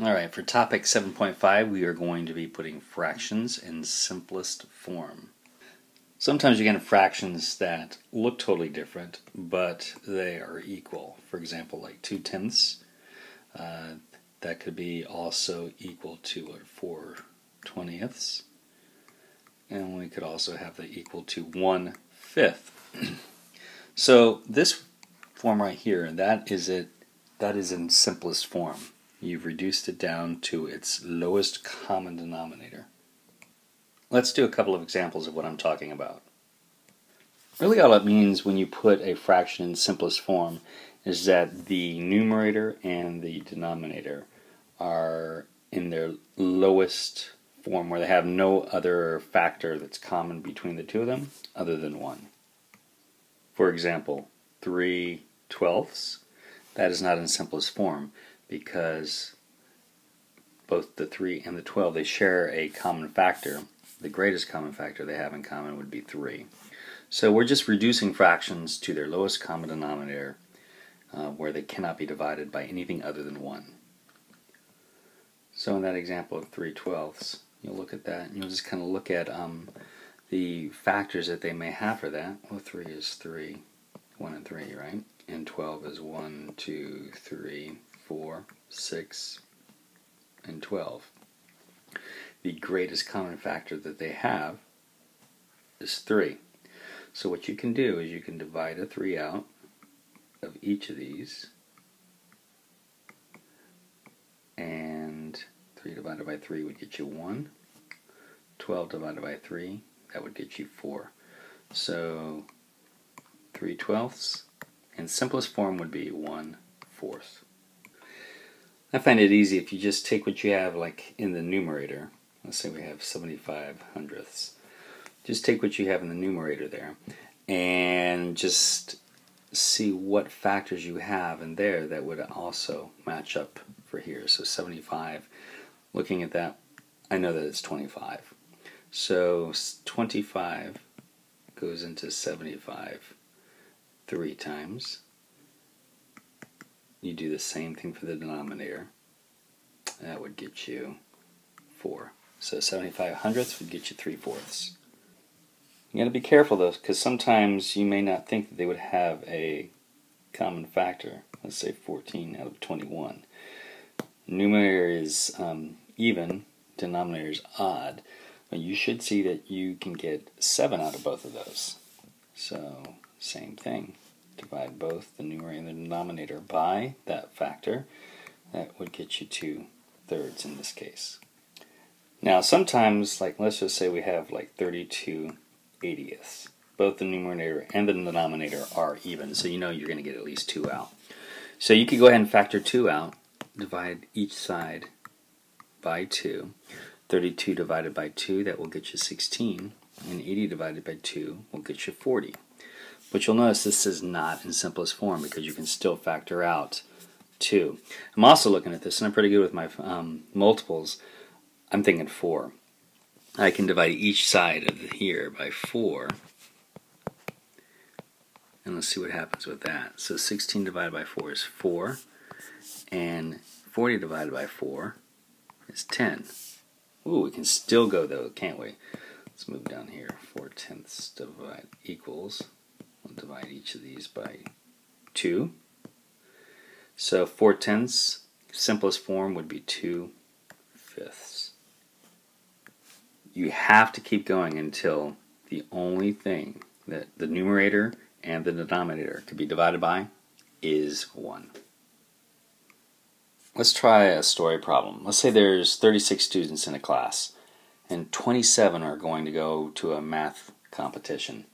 Alright, for topic 7.5 we are going to be putting fractions in simplest form. Sometimes you get fractions that look totally different, but they are equal. For example, like 2 tenths, uh, that could be also equal to what, 4 twentieths. And we could also have the equal to 1 fifth. so this form right here, that is it that is in simplest form you've reduced it down to its lowest common denominator. Let's do a couple of examples of what I'm talking about. Really all it means when you put a fraction in simplest form is that the numerator and the denominator are in their lowest form where they have no other factor that's common between the two of them other than 1. For example, 3 twelfths, that is not in simplest form because both the 3 and the 12 they share a common factor. The greatest common factor they have in common would be 3. So we're just reducing fractions to their lowest common denominator uh, where they cannot be divided by anything other than 1. So in that example of 3 twelfths, you'll look at that and you'll just kind of look at um, the factors that they may have for that. Well, 3 is 3, 1 and 3, right? And 12 is 1, 2, 3, 4, 6, and 12. The greatest common factor that they have is 3. So what you can do is you can divide a 3 out of each of these and 3 divided by 3 would get you 1 12 divided by 3 that would get you 4 so 3 twelfths in simplest form would be 1 fourth I find it easy if you just take what you have like in the numerator. Let's say we have 75 hundredths. Just take what you have in the numerator there and just see what factors you have in there that would also match up for here. So 75, looking at that, I know that it's 25. So 25 goes into 75 three times you do the same thing for the denominator. That would get you 4. So 75 hundredths would get you 3 fourths. You gotta be careful though, because sometimes you may not think that they would have a common factor. Let's say 14 out of 21. Numerator is um, even, denominator is odd. But you should see that you can get 7 out of both of those. So, same thing divide both the numerator and the denominator by that factor, that would get you two thirds in this case. Now sometimes, like let's just say we have like 32 eightieths. Both the numerator and the denominator are even, so you know you're going to get at least 2 out. So you could go ahead and factor 2 out, divide each side by 2. 32 divided by 2, that will get you 16, and 80 divided by 2 will get you 40. But you'll notice this is not in simplest form because you can still factor out 2. I'm also looking at this, and I'm pretty good with my um, multiples. I'm thinking 4. I can divide each side of here by 4. And let's see what happens with that. So 16 divided by 4 is 4. And 40 divided by 4 is 10. Ooh, we can still go though, can't we? Let's move down here. 4 tenths divide equals We'll divide each of these by 2. So 4 tenths, simplest form would be 2 fifths. You have to keep going until the only thing that the numerator and the denominator can be divided by is 1. Let's try a story problem. Let's say there's 36 students in a class and 27 are going to go to a math competition.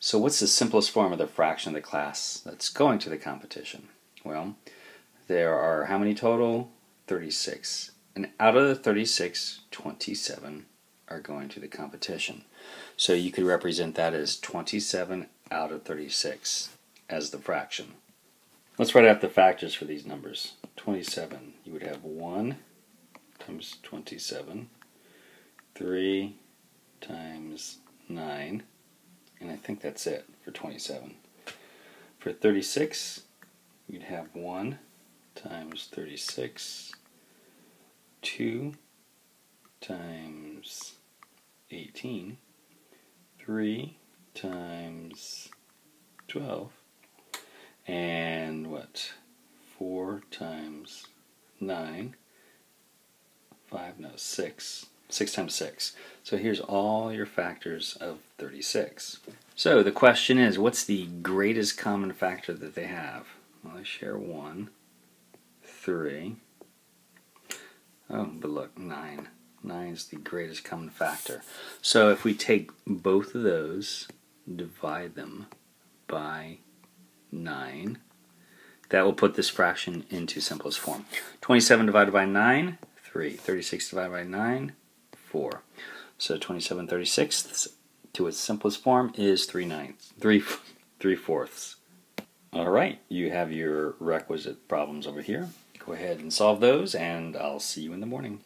So what's the simplest form of the fraction of the class that's going to the competition? Well, there are how many total? 36. And out of the 36, 27 are going to the competition. So you could represent that as 27 out of 36 as the fraction. Let's write out the factors for these numbers. 27, you would have 1 times 27, 3 times 9, and I think that's it for 27. For 36, you'd have 1 times 36 2 times 18, 3 times 12, and what? 4 times 9, 5, no, 6. 6 times 6. So here's all your factors of 36. So the question is, what's the greatest common factor that they have? Well, they share 1, 3, oh, but look, 9. 9 is the greatest common factor. So if we take both of those, divide them by 9, that will put this fraction into simplest form. 27 divided by 9, 3. 36 divided by 9, 4. So 27 36ths to its simplest form is 3 ninths, 3, 3 fourths. All right, you have your requisite problems over here. Go ahead and solve those, and I'll see you in the morning.